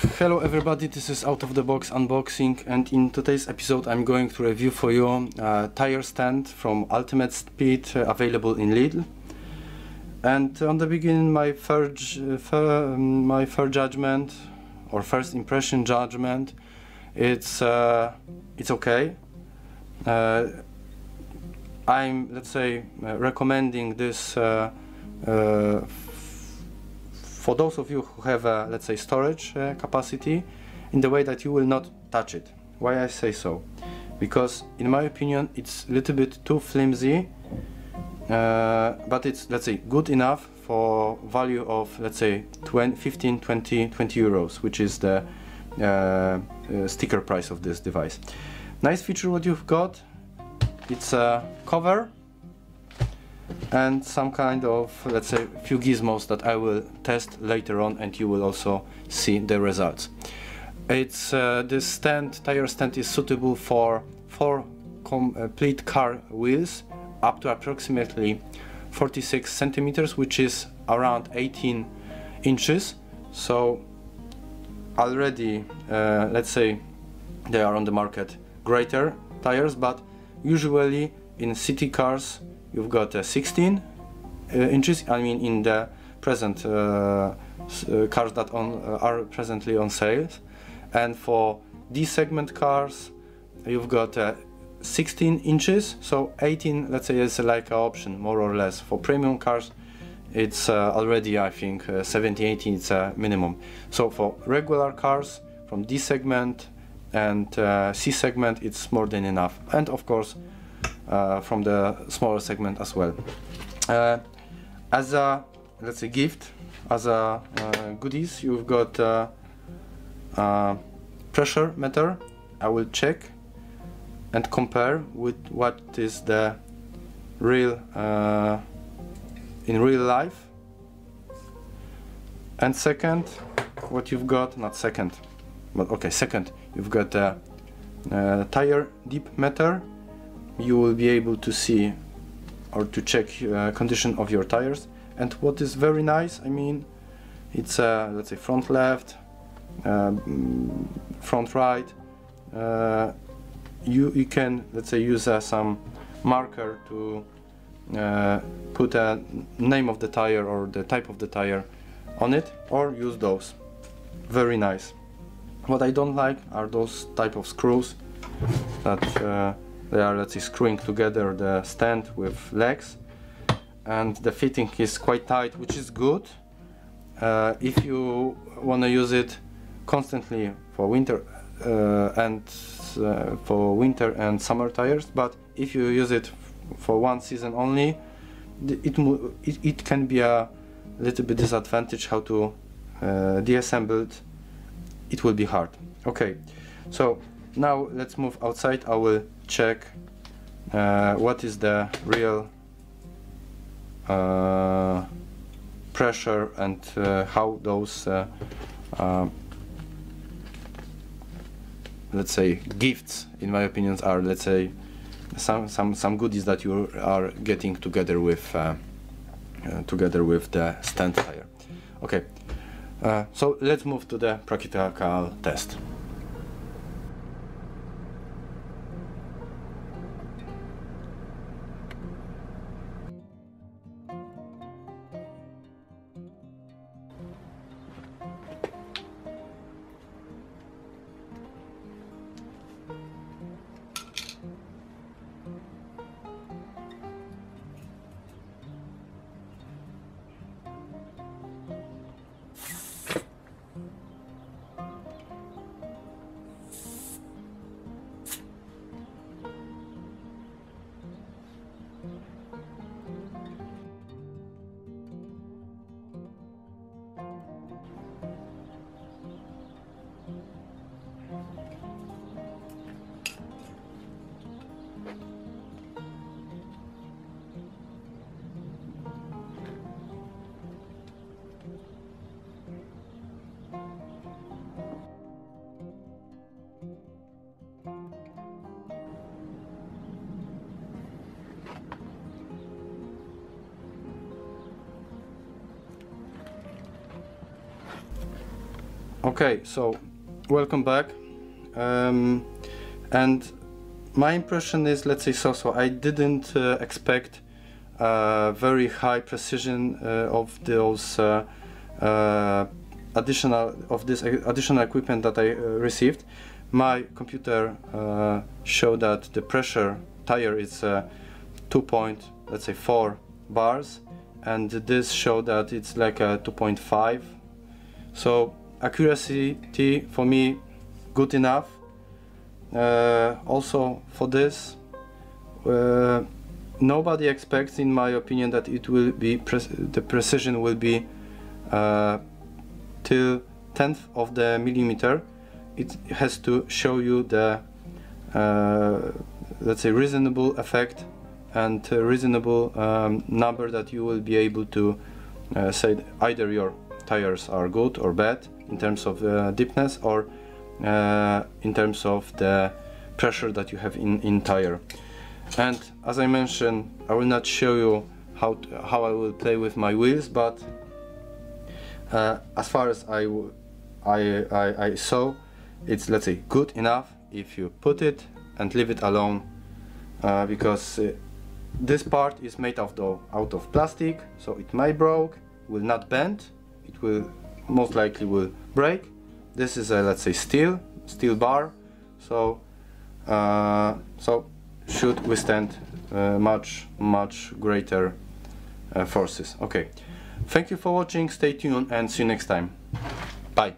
Hello everybody, this is Out of the Box Unboxing and in today's episode I'm going to review for you a tire stand from Ultimate Speed uh, available in Lidl. And on the beginning my first, uh, my first judgment or first impression judgment it's uh, it's okay. Uh, I'm let's say uh, recommending this uh, for those of you who have a, let's say storage uh, capacity in the way that you will not touch it. Why I say so? Because in my opinion it's a little bit too flimsy uh, but it's let's say good enough for value of let's say 20, 15 20 20 euros which is the uh, uh, sticker price of this device. Nice feature what you've got. It's a cover and some kind of let's say few gizmos that I will test later on and you will also see the results. It's uh, this stand tire stand is suitable for four complete car wheels up to approximately 46 centimeters which is around 18 inches so already uh, let's say they are on the market greater tires but usually in city cars you've got uh, 16 uh, inches I mean in the present uh, cars that on, are presently on sale and for D segment cars you've got 16 inches. So 18 let's say is like an option more or less. For premium cars it's uh, already I think uh, 17 18 it's a minimum. So for regular cars from D segment and uh, C segment it's more than enough. And of course uh, Uh, from the smaller segment as well. Uh, as a let's say gift, as a uh, goodies, you've got uh, uh, pressure meter. I will check and compare with what is the real in real life and second what you've got not second but okay second you've got a, a tire deep meter you will be able to see or to check uh, condition of your tires. And what is very nice I mean it's uh, let's say front left um, front right uh, you, you can let's say use uh, some marker to uh, put a name of the tire or the type of the tire on it or use those. Very nice. What I don't like are those type of screws that uh, they are let's say screwing together the stand with legs. And the fitting is quite tight which is good. Uh, if you want to use it constantly for winter uh, and uh, for winter and summer tires but if you use it for one season only it, it, it can be a little bit disadvantage how to uh, deassemble it. It will be hard. Okay. So now let's move outside. I will check uh, what is the real uh, pressure and uh, how those uh, uh, let's say gifts in my opinions are let's say some some some goodies that you are getting together with uh, together with the stand tire okay so let's move to the practical test Okay, so welcome back. Um, and my impression is, let's say so. So I didn't uh, expect uh, very high precision uh, of those uh, uh, additional of this additional equipment that I uh, received. My computer showed that the pressure tire is 2 point, let's say 4 bars, and this showed that it's like a 2.5. So accuracy for me good enough. Uh, also for this uh, nobody expects in my opinion that it will be the precision will be uh, till tenth of the millimeter. It has to show you the uh, let's say reasonable effect and reasonable um, number that you will be able to uh, say either your tires are good or bad in terms of uh, deepness or uh, in terms of the pressure that you have in, in tire. And as I mentioned, I will not show you how, to, how I will play with my wheels, but uh, as far as I, I, I, I saw, it's let's say good enough if you put it and leave it alone uh, because uh, this part is made of, out of plastic so it may broke will not bend it will most likely will break. This is a let's say steel steel bar. So uh, so should withstand uh, much much greater uh, forces. Okay. Thank you for watching. Stay tuned and see you next time. Bye